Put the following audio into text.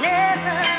never